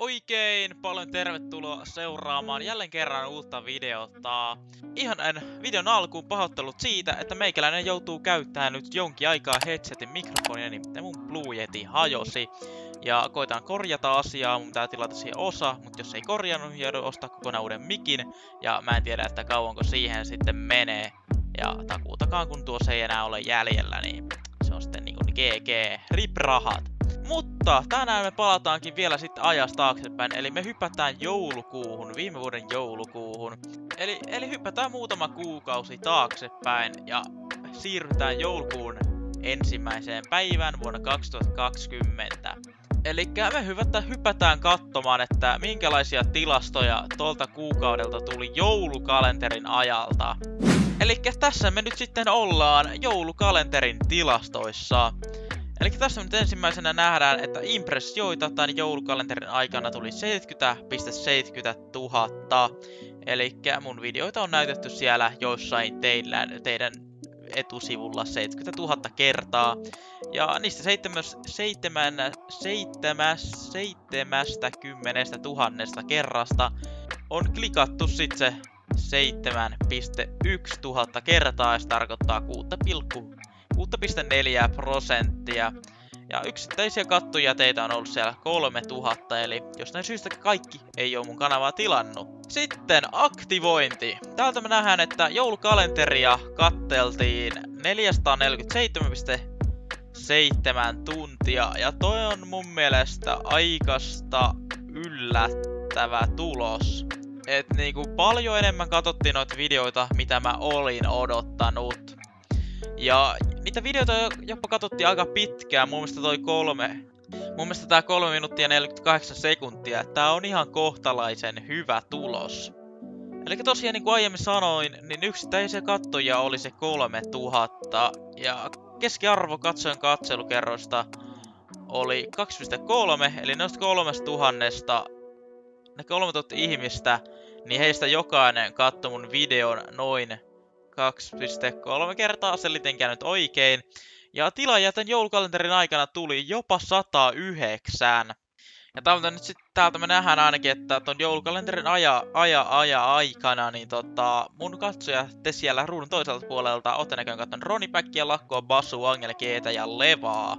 Oikein paljon tervetuloa seuraamaan jälleen kerran uutta videota. Ihan en videon alkuun pahoittelut siitä, että meikäläinen joutuu käyttämään nyt jonkin aikaa headsetin mikrofonia, nimittäin mun Blue Yeti hajosi. Ja koitan korjata asiaa, mun pitää tilata siihen osa, mutta jos ei korjannut, niin joudun ostaa kokonaan uuden mikin. Ja mä en tiedä, että kauanko siihen sitten menee. Ja takuutakaan, kun tuossa ei enää ole jäljellä, niin se on sitten niinku GG, rip rahat. Mutta tänään me palataankin vielä sitten ajasta taaksepäin, eli me hypätään joulukuuhun, viime vuoden joulukuuhun. Eli, eli hypätään muutama kuukausi taaksepäin ja siirrytään joulukuun ensimmäiseen päivään vuonna 2020. Eli me hyvättä, hypätään katsomaan, että minkälaisia tilastoja tuolta kuukaudelta tuli joulukalenterin ajalta. Eli tässä me nyt sitten ollaan joulukalenterin tilastoissa. Eli tässä nyt ensimmäisenä nähdään, että impressioita tämän joulukalenterin aikana tuli 70,70 000. Eli mun videoita on näytetty siellä joissain teillä, teidän etusivulla 70 000 kertaa. Ja niistä 7, 7, 7, 70 000 kerrasta on klikattu sitten se 7,1 tuhatta kertaa, ja se tarkoittaa 6,4 prosenttia. Ja yksittäisiä teitä on ollut siellä 3000, eli jostain syystä kaikki ei ole mun kanavaa tilannut. Sitten aktivointi. Täältä me nähdään, että joulukalenteria katteltiin 447,7 tuntia, ja toi on mun mielestä aikasta yllättävä tulos. Et niinku paljon enemmän katsottiin noita videoita, mitä mä olin odottanut. Ja niitä videoita jopa katsottiin aika pitkään, mun mielestä toi kolme. Mun mielestä tää 3 minuuttia 48 sekuntia, tää on ihan kohtalaisen hyvä tulos. Eli tosiaan niin kuin aiemmin sanoin, niin yksittäisiä kattoja oli se 3000 ja keskiarvo katsojan katselukerroista oli 2,3, eli noista 3000 ne 3000 ihmistä, niin heistä jokainen katsoi mun videon noin 2,3 kertaa, selitenkään nyt oikein. Ja tilaajia tämän joulukalenterin aikana tuli jopa 109. Ja täältä nyt sitten täältä me nähdään ainakin, että ton joulukalenterin aja, aja, aja aikana, niin tota, mun katsoja te siellä ruudun toiselta puolelta ootte näköjään katson Ronipäkkiä, Lakkoa, Basu, Angel, Keetä ja Levaa.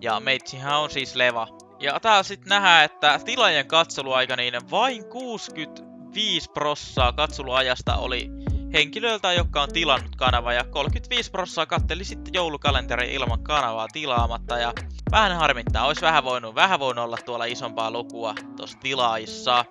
Ja meitsihän on siis Leva. Ja täällä sitten nähdään, että tilaajien katseluaika niin vain 65 prossaa katseluajasta oli henkilöiltä, jotka on tilannut kanava ja 35 prossaa katteli sitten joulukalenteri ilman kanavaa tilaamatta ja vähän harmittaa, olisi vähän voinut, vähän voinut olla tuolla isompaa lukua tuossa tilaissa.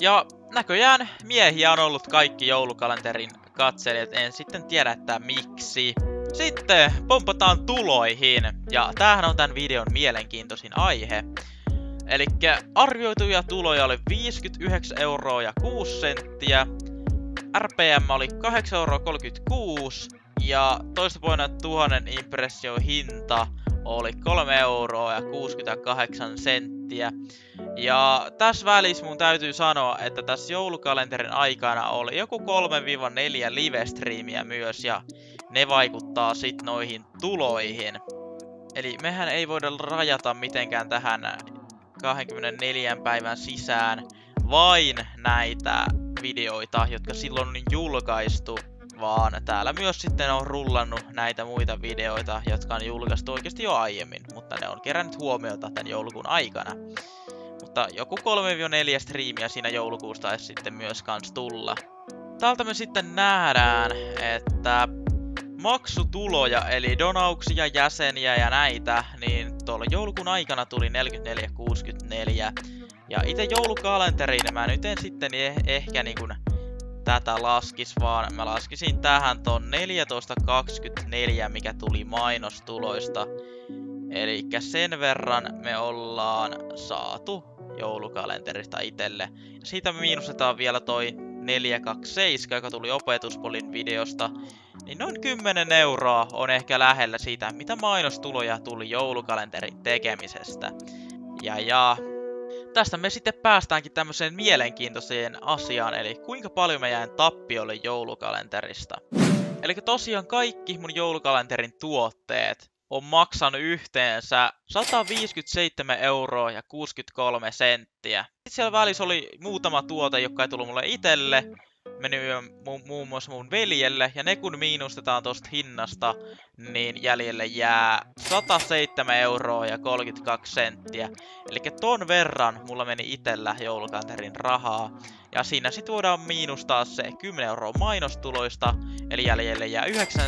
Ja näköjään miehiä on ollut kaikki joulukalenterin katselijat, en sitten tiedä, että miksi. Sitten pompataan tuloihin, ja tämähän on tämän videon mielenkiintoisin aihe. Eli arvioituja tuloja oli 59 euroa ja 6 senttiä, RPM oli 8,36 euroa ja toista vuonna tuhannen impressio hinta oli 3 euroa ja 68 senttiä. Ja tässä välissä mun täytyy sanoa, että tässä joulukalenterin aikana oli joku 3-4 live-striimiä myös ja ne vaikuttaa sit noihin tuloihin. Eli mehän ei voida rajata mitenkään tähän 24 päivän sisään vain näitä videoita, jotka silloin on julkaistu, vaan täällä myös sitten on rullannut näitä muita videoita, jotka on julkaistu oikeasti jo aiemmin, mutta ne on kerännyt huomiota tämän joulukuun aikana. Mutta joku 3-4 striimiä siinä joulukuusta ei sitten myös kans tulla. Täältä me sitten nähdään, että maksutuloja, eli donauksia, jäseniä ja näitä, niin tuolla joulukuun aikana tuli 44,64 ja itse joulukalenteriin mä nyt en sitten eh ehkä niin kuin tätä laskis, vaan mä laskisin tähän ton 14.24, mikä tuli mainostuloista. Eli sen verran me ollaan saatu joulukalenterista itelle. Ja siitä me miinustetaan vielä toi 427, joka tuli opetuspolin videosta. Niin noin 10 euroa on ehkä lähellä siitä, mitä mainostuloja tuli joulukalenterin tekemisestä. Ja ja, tästä me sitten päästäänkin tämmöiseen mielenkiintoiseen asiaan, eli kuinka paljon mä jäin tappiolle joulukalenterista. Eli tosiaan kaikki mun joulukalenterin tuotteet on maksanut yhteensä 157 euroa ja 63 senttiä. Sitten siellä välissä oli muutama tuote, joka ei tullut mulle itelle, meni mu- muun muassa mun veljelle, ja ne kun miinustetaan tosta hinnasta, niin jäljelle jää 107 euroa ja 32 senttiä. Eli ton verran mulla meni itellä joulukanterin rahaa. Ja siinä sit voidaan miinustaa se 10 euroa mainostuloista, eli jäljelle jää 9,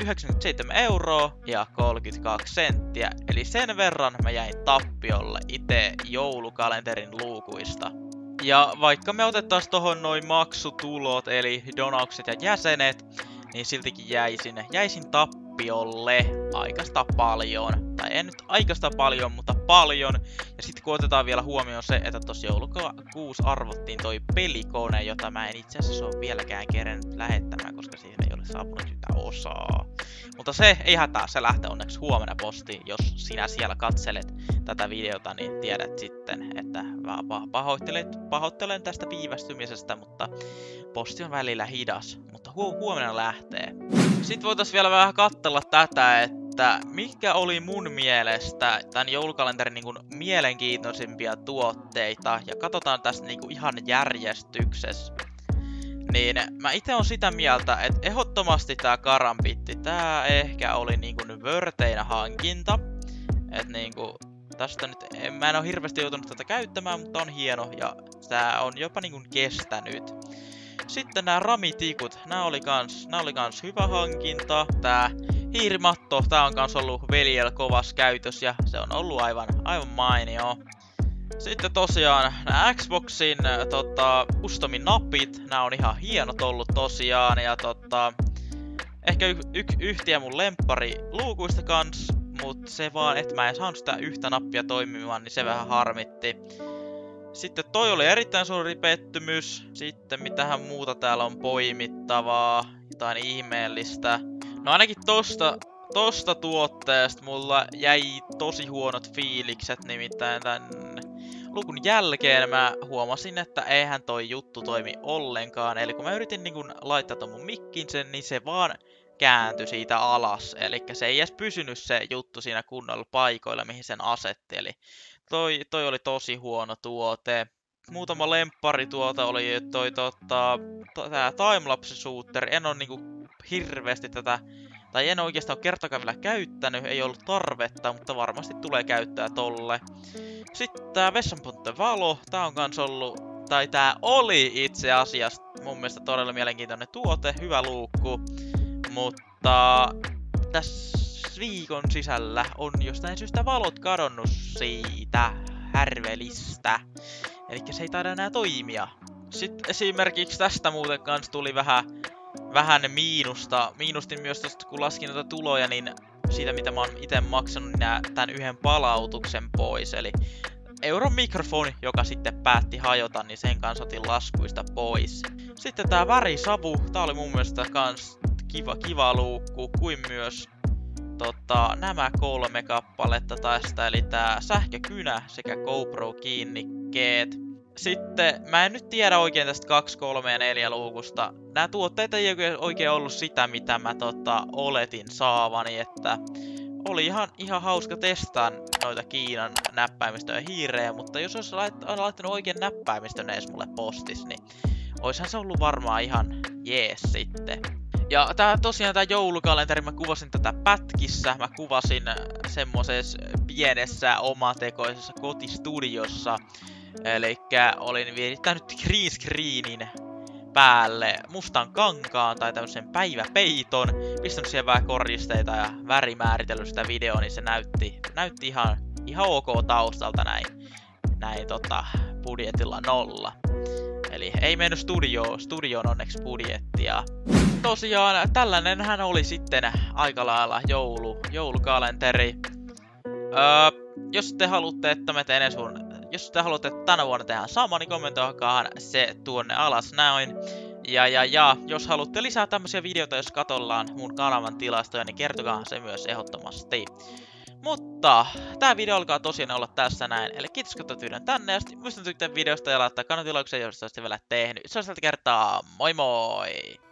97 euroa ja 32 senttiä. Eli sen verran mä jäin tappiolle itse joulukalenterin luukuista. Ja vaikka me otettaisiin tohon noin maksutulot, eli donaukset ja jäsenet, niin siltikin jäisin, jäisin tappiolle aikasta paljon. En nyt aikasta paljon, mutta paljon. Ja sitten kun otetaan vielä huomioon se, että tossa joulukuussa arvottiin toi pelikone, jota mä en itse asiassa ole vieläkään kerennyt lähettämään, koska siihen ei ole saapunut yhtään osaa. Mutta se ei hätää, se lähtee onneksi huomenna postiin. Jos sinä siellä katselet tätä videota, niin tiedät sitten, että pahoittelen, pahoittelen tästä viivästymisestä, mutta posti on välillä hidas. Mutta hu huomenna lähtee. Sitten voitaisiin vielä vähän katsella tätä, että mikä oli mun mielestä tämän joulukalenterin niin kuin mielenkiintoisimpia tuotteita. Ja katsotaan tästä niin kuin ihan järjestyksessä. Niin mä itse on sitä mieltä, että ehdottomasti tää Karambitti, tää ehkä oli niinku vörteinä hankinta. Et niinku, tästä nyt, en, mä en oo hirveästi joutunut tätä käyttämään, mutta on hieno ja tää on jopa niinku kestänyt. Sitten nämä ramitikut, nämä oli kans, nää oli kans hyvä hankinta. Tää hiirimatto, tää on kans ollut veljellä kovas käytös ja se on ollut aivan, aivan mainio. Sitten tosiaan nämä Xboxin tota, customin napit, nämä on ihan hienot ollut tosiaan ja tota, ehkä y- y- yhtiä mun lempari luukuista kans, mut se vaan, että mä en saanut sitä yhtä nappia toimimaan, niin se vähän harmitti. Sitten toi oli erittäin suuri pettymys. Sitten mitähän muuta täällä on poimittavaa, jotain ihmeellistä. No ainakin tosta, tosta tuotteesta mulla jäi tosi huonot fiilikset, nimittäin tän lukun jälkeen mä huomasin, että eihän toi juttu toimi ollenkaan. Eli kun mä yritin niin kun laittaa ton mun mikkin sen, niin se vaan kääntyi siitä alas. Eli se ei edes pysynyt se juttu siinä kunnolla paikoilla, mihin sen asetti. Eli toi, toi oli tosi huono tuote. Muutama lemppari tuota oli toi tota, tää timelapse shooter. En oo niinku hirveästi tätä tai en oikeastaan kertakaan vielä käyttänyt, ei ollut tarvetta, mutta varmasti tulee käyttää tolle. Sitten tää vessanpontte valo, tää on kans ollut, tai tää oli itse asiassa mun mielestä todella mielenkiintoinen tuote, hyvä luukku. Mutta tässä viikon sisällä on jostain syystä valot kadonnut siitä härvelistä. Eli se ei taida enää toimia. Sitten esimerkiksi tästä muuten kans tuli vähän vähän miinusta. Miinustin myös tosta, kun laskin noita tuloja, niin siitä mitä mä oon itse maksanut, niin nää, tän yhden palautuksen pois. Eli euron mikrofoni, joka sitten päätti hajota, niin sen kanssa otin laskuista pois. Sitten tää värisavu, tää oli mun mielestä kans kiva, kiva luukku, kuin myös tota, nämä kolme kappaletta tästä, eli tää sähkökynä sekä GoPro kiinnikkeet. Sitten, mä en nyt tiedä oikein tästä 2, 3 ja 4 luukusta. Nämä tuotteet ei oikein ollut sitä, mitä mä tota, oletin saavani, että oli ihan, ihan hauska testaa noita Kiinan näppäimistöjä hiirejä, mutta jos olisi lait, laittanut oikein näppäimistön edes mulle postis, niin oishan se ollut varmaan ihan jees sitten. Ja tää tosiaan tää joulukalenteri, mä kuvasin tätä pätkissä, mä kuvasin semmoisessa pienessä omatekoisessa kotistudiossa, Eli olin vierittänyt green screenin päälle mustan kankaan tai tämmöisen päiväpeiton, pistänyt siihen vähän koristeita ja värimääritellyt sitä videoa, niin se näytti, näytti ihan, ihan ok taustalta näin, näin tota, budjetilla nolla. Eli ei mennyt studio, studioon onneksi budjettia. Tosiaan tällainen hän oli sitten aika lailla joulu, joulukalenteri. Öö, jos te haluatte, että mä teen ensi jos te haluatte tänä vuonna tehdä sama, niin kommentoikaan se tuonne alas näin. Ja, ja, ja, jos haluatte lisää tämmöisiä videoita, jos katollaan mun kanavan tilastoja, niin kertokaa se myös ehdottomasti. Mutta tää video alkaa tosiaan olla tässä näin. Eli kiitos kun videon tänne ja muistan tykkää videosta ja laittaa kanatilauksen, jos olette vielä tehnyt. Se on kertaa. Moi moi!